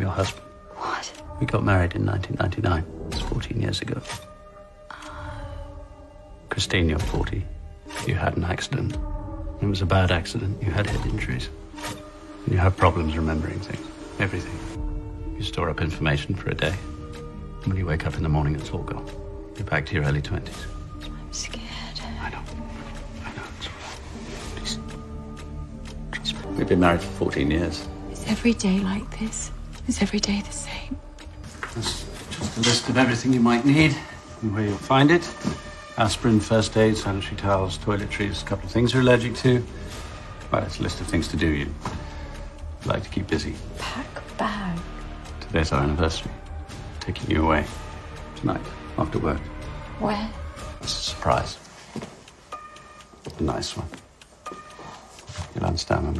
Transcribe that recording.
I'm your husband. What? We got married in 1999. It's 14 years ago. Oh. Christine, you're 40. You had an accident. It was a bad accident. You had head injuries. And you have problems remembering things. Everything. You store up information for a day. When you wake up in the morning, it's all gone. You're back to your early 20s. I'm scared. I know. I know. It's all right. Please. Trust me. We've been married for 14 years. Is every day like this? Is every day the same? That's just a list of everything you might need and where you'll find it. Aspirin, first aid, sanitary towels, toiletries, a couple of things you're allergic to. Well, it's a list of things to do. You like to keep busy. Pack bag. Today's our anniversary. Taking you away. Tonight, after work. Where? It's a surprise. A nice one. You'll understand when we